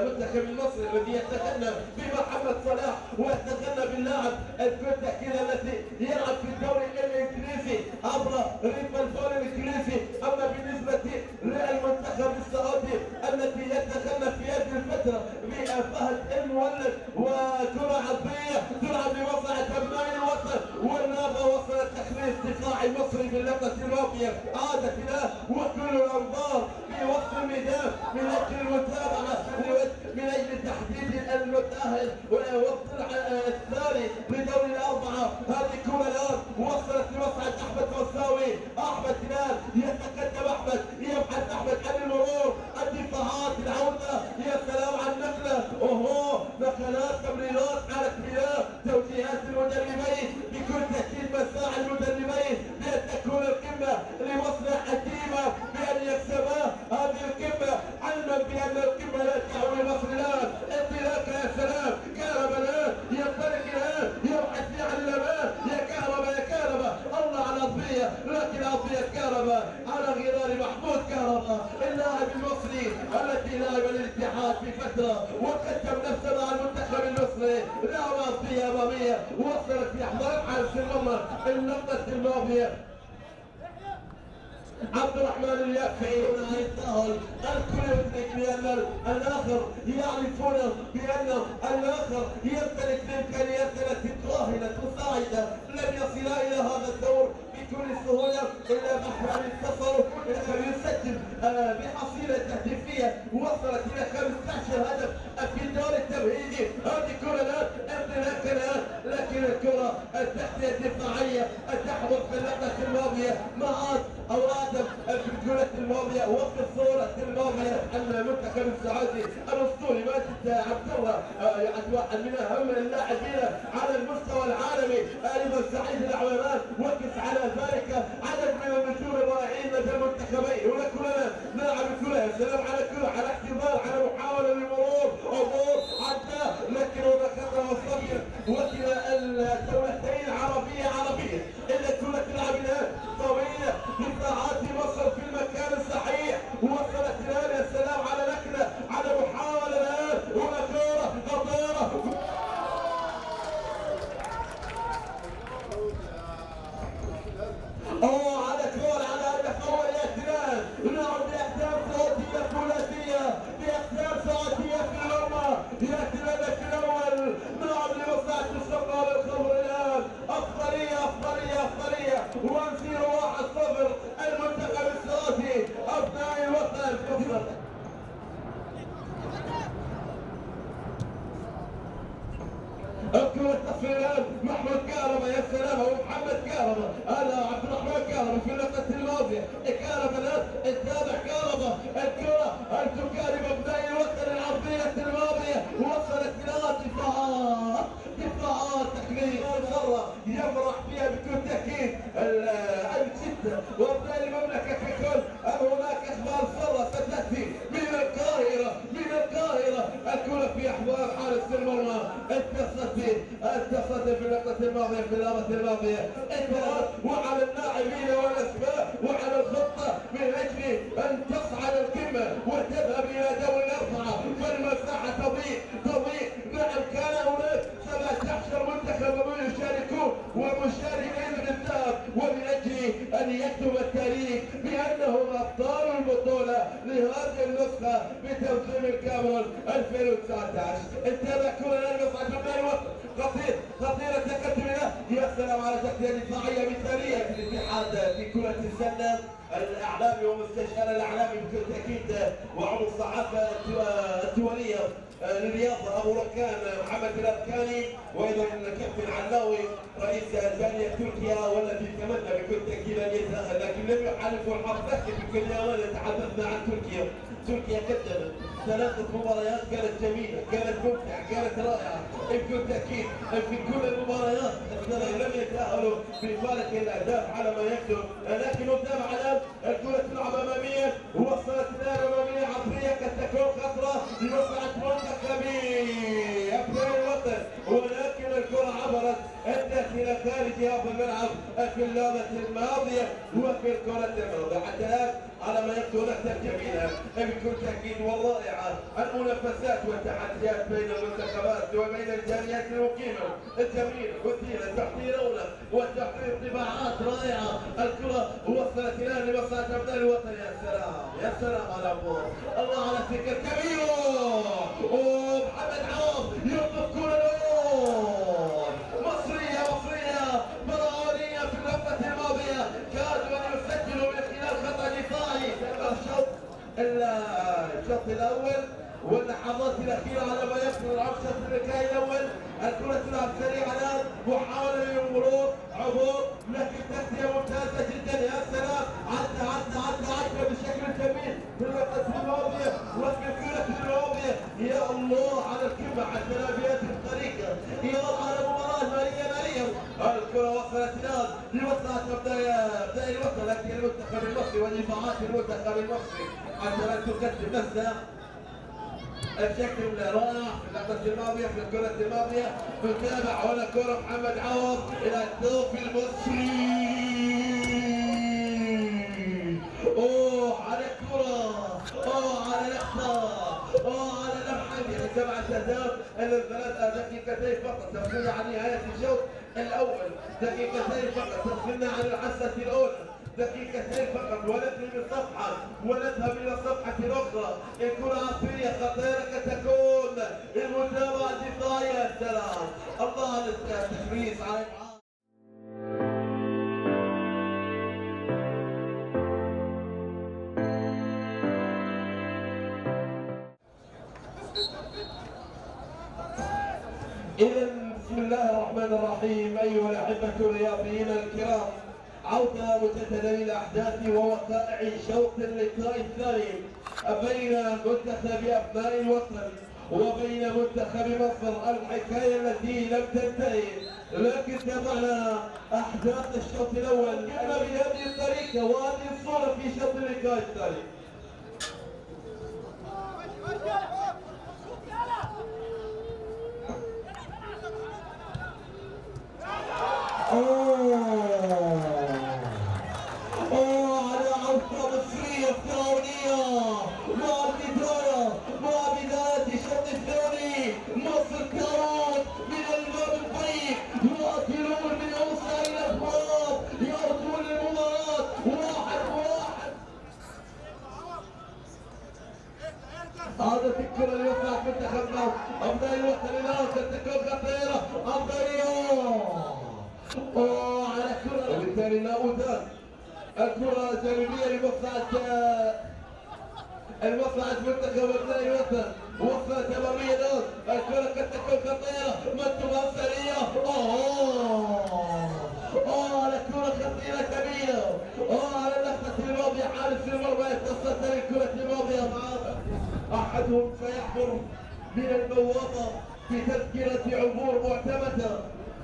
المنتخب المصري الذي يتغنى بمحمد صلاح ويتغنى باللاعب الكنتاكي الذي يلعب المتاهل وصلت في احضان حارس المرمى اللقطه الماضية. عبد الرحمن اليافعي يتأهل الكل يدرك بأن الآخر يعرفون بأن الآخر يمتلك الإمكانيات التي تؤهل تساعد لم يصل إلى هذا الدور بكل سهولة إلا بحر انتصروا إلى يسجل بحصيلة تهديفية. وصلت إلى 15 هدف. في الدور التمهيدي هذه كرة التحتية الدفاعية تحضر في اللقطة الماضية معاد أو آدم في الكرة الماضية وفي الصورة الماضية المنتخب السعودي الأسطوري ماجد عبد الله يعني واحد من أهم اللاعبين على المستوى العالمي أيضا سعيد العويمان وقف على ذلك عدد من النجوم الرائعين لدى المنتخبين هنا كلنا نلعب كلها سلام على كل على احتضار اوه على كورة على هدف اول يا سلام نعم باهداف سعودية ثلاثية باهداف سعودية في المرمى يا سلام في الأول نعم لمصلحة الشباب الخضر الان افضلية افضلية افضلية 1 0 1 0 المنتخب السعودي ابناء الوطن تفضل الكرة التصويرات محمود كهرباء يا سلام. ومحمد كهرباء هذا عبد الرحمن كهرباء في اللقطة الماضية. أحوال حارس المرمى اتصلت اتصلت في اللقطة الماضية في اللقطة الماضية. انتهت وعلى اللاعبين والأسماء وعلى الخطة من أجل أن تصعد القمة وتذهب إلى دوري الأربعة. فالمساحة تضيق تضيق نعم كان هناك 17 منتخب يشاركون ومشاركين بالذهب ومن أجل أن يكتب التاريخ بانهم أبطال لهذه النسخة بتنظيم الكاميرون 2019 انتبه كل الان مصعد الوقت خطير خطيرة تقدم يا سلام على تغطية دفاعية مثالية في الاتحاد في كرة السلة. الاعلامي ومستشار الاعلامي بكل تأكيد وعضو الصحافه الدولية. للرياضه أبو ركان محمد الاركاني وأيضا الكابتن علاوي رئيس جاليه تركيا والذي تمنى بكل تأكيد أن يتاهل لكن لم يحالفه الحظ لكن بكل امانه تحدثنا عن تركيا. تركيا قدمت ثلاثة مباريات كانت جميلة كانت ممتعة كانت رائعة. بكل تأكيد في كل المباريات لم يتأهلوا بفارق الأهداف على ما يكتب لكن نتابع الآن الكرة تلعب أماميا وصلت الآن أمامية عصرية قد تكون خطرة لمصلحة منتخبي أبناء الوطن ولكن الكرة عبرت أدت إلى خارج هذا الملعب في اللعبة الماضية وفي الكرة الماضية حتى على ما يبدو نحن جميلة بكل تأكيد والرائعة. المنافسات والتحديات بين المنتخبات وبين الجاليات المقيمة. الجميلة مثيرة تحضيرونة وتحضير طباعات رائعة. الكرة وصلت الآن لمصلحة أبناء الوطن. يا سلام يا سلام على الله. الله على فكر كبير. واللحظات الأخيرة على العب الشوط الركائي الأول. الكرة تلعب سريعة الآن محاولة للمرور. عبور لكن تغطية ممتازة جدا. يا سلام. عدى عدى عدى عدى بشكل جميل. في اللقطة الماضية وفي الكرة الماضية. يا الله على حتى لا بهذه الطريقة يا الله على مباراة مالية مالية. الكرة وصلت لمصلحة بداية بداية الوطن لكن المنتخب المصري ودفاعات المنتخب المصري. لا تقدم نفسها. بشكل رائع في الماضية في الكرة الماضية نتابع هنا كرة محمد عوض إلى الدوف المصري أوه على الكرة. أوه على لقطة أوه على لمحة. يعني سبعة أهداف الثلاث دقيقتين فقط. تفصلنا عن نهاية الشوط الأول. دقيقتين فقط. تفصلنا عن الحصة الأولى. دقيقتين فقط من صفحة ونذهب إلى صفحة أخرى الكرة عصرية خطيرة قد تكون المتابعة دفاعية سلام الله على التحريص على بسم الله الرحمن الرحيم أيها الأحبة الرياضيين الكرام. عودة إلى أحداث ووقائع شوط اللقاء الثاني. بين منتخب أبناء الوطن وبين منتخب مصر الحكاية التي لم تنتهي. لكن تابعنا أحداث الشوط الأول. كما بهذه الطريقة وهذه الصورة في شوط اللقاء الثاني. هذا الكرة وقعت منتخبنا ابدا الوطن الآخر تكون خطيرة افضلية على الكرة وبالتالي لا ودان الكرة الجانبية لمصلحة المصلحة منتخب ابناء الوطن وصلت امامية الان الكرة قد تكون خطيرة مكتوبة سريعة أوه! أوه! على كرة خطيرة كبيرة اوه على اللقطة الماضية حارس المرمى يتصدر الكرة الماضية معاه احدهم سيحضر من البوابة بتذكرة عبور معتمدة.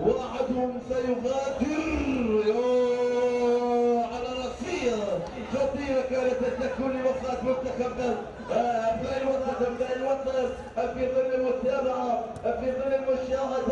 واحدهم سيغادر. على راسية. خطيرة كانت تكون لمصلحه منتخبنا ابناء الوطن ابناء الوطن في ظل المتابعة في ظل المشاهدة.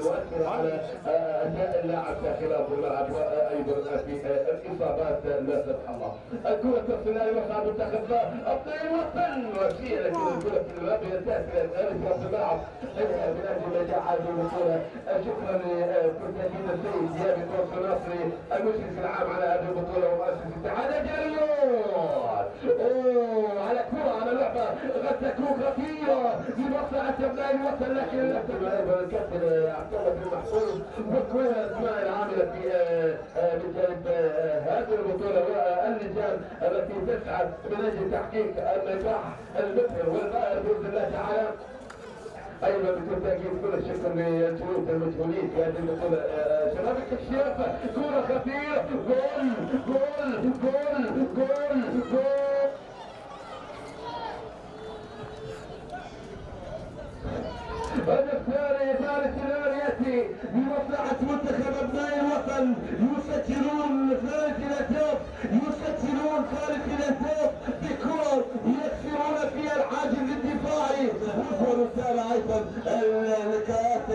المؤثره على اداء اللاعب ارض الملعب وأيضا في الاصابات لا سمح الله. الكره إلى مصعد منتخب وطن وفيه لكن الكره الملعب تاتي الان في الملعب من أجل نجاح هذه البطوله شكرا لكرتاجين السيد دياب التوصل النصري المشرف العام على هذه البطوله ومؤسس اتحاد الجريون اوه على كره قد تكون خطيره لمصلحه ابناء الوطن لكن الكابتن عبد الله بن محفوظ الاسماء العامله في آه، آه، من جانب آه، هذه البطولة واللجان التي تسعى من أجل تحقيق النجاح المبهر والباهر بإذن الله تعالى. أيضا بكل تأكيد كل الشكر للجنود المجهولين في هذه البطولة شباب الكشاف كرة خطيرة. جول جول جول جول جول هدف ثاني ثالث الان ياتي بمصلحة منتخب الوطن يسجلون ثالث الأهداف يسجلون ثالث الأهداف بكرة يكسرون فيها الحاجز الدفاعي. ونتابع أيضا اللقاءات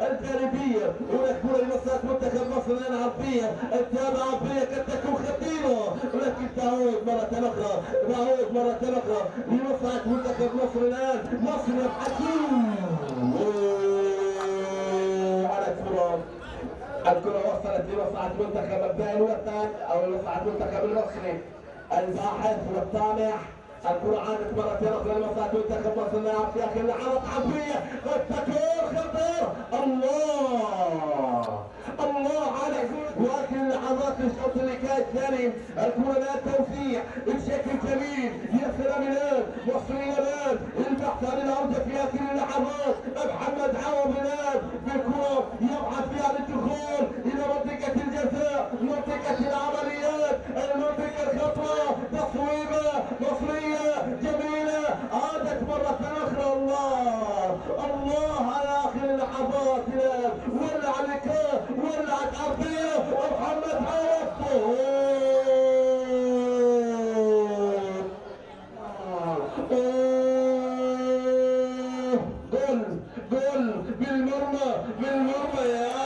الجانبية هناك كرة لمصلحة منتخب مصر الآن عربية التابعة عربية قد تكون خطيرة. ولكن تعود مرة أخرى تعود مرة أخرى لمصلحة منتخب مصر الآن مصر يبحثون الكرة وصلت لمصلحة منتخب أبناء الوطن أو لمصلحة منتخب المصري الباحث والطامح الكرة عادت مرة أخرى لمصلحة منتخب مصر لاعب لحظات حربية قد تكون خطير الله. الله عليك واخر لحظات الشوط اللقاء الثاني الكرة الآن توسيع بشكل جميل ياسر الآن مصر الآن البحث عن العودة في آخر اللحظات محمد عوض الآن بالكرة يبحث فيها للدخول إلى منطقة الجزاء منطقة العمليات المنطقة الخطرة تصويبة مصرية جميلة عادت مرة أخرى الله الله على آخر اللحظات الآن ولع اللقاء ولعت أرضية ومحمد عوض جول جول بالمرمى بالمرمى يا